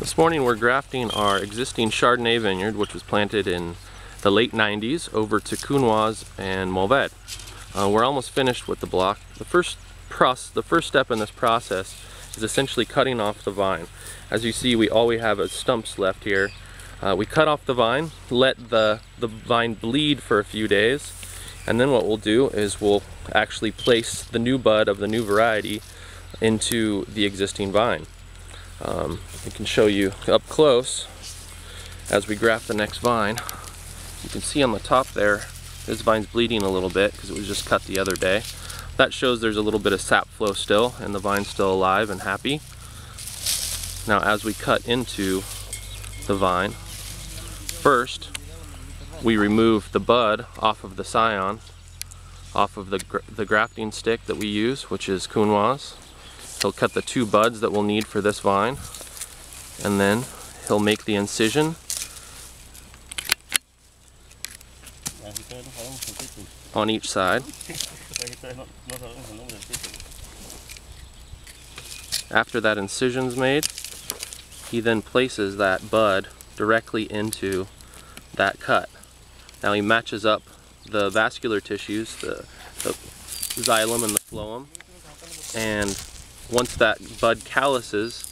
This morning we're grafting our existing Chardonnay vineyard, which was planted in the late 90s, over to Counoise and Mourvedre. Uh, we're almost finished with the block. The first, the first step in this process is essentially cutting off the vine. As you see, we all we have is stumps left here. Uh, we cut off the vine, let the, the vine bleed for a few days, and then what we'll do is we'll actually place the new bud of the new variety into the existing vine. Um, I can show you up close as we graft the next vine. You can see on the top there, this vine's bleeding a little bit because it was just cut the other day. That shows there's a little bit of sap flow still and the vine's still alive and happy. Now as we cut into the vine, first we remove the bud off of the scion, off of the, the grafting stick that we use, which is Counoise. He'll cut the two buds that we'll need for this vine and then he'll make the incision on each side. After that incision's made, he then places that bud directly into that cut. Now he matches up the vascular tissues, the, the xylem and the phloem, and once that bud calluses,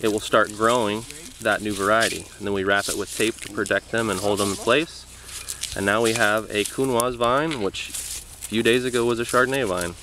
it will start growing that new variety. And then we wrap it with tape to protect them and hold them in place. And now we have a Counoise vine, which a few days ago was a Chardonnay vine.